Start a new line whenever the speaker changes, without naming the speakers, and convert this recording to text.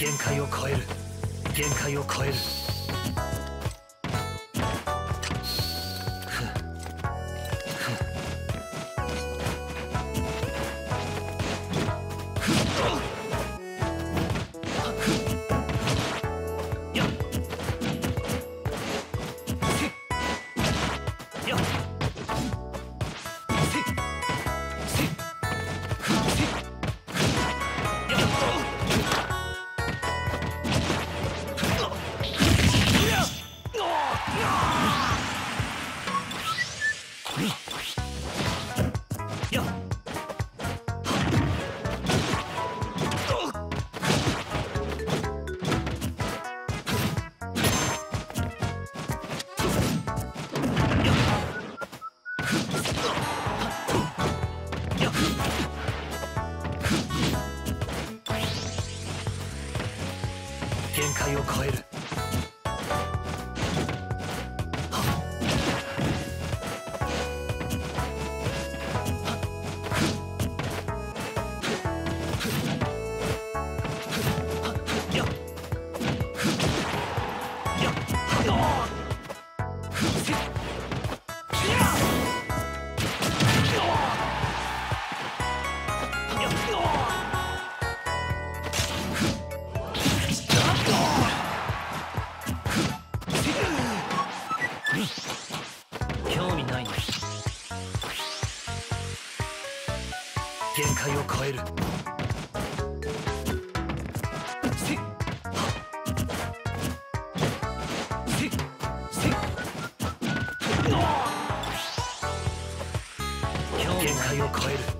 限界を超える。限界を超える。興味ないの？限界を超える。限界を超える。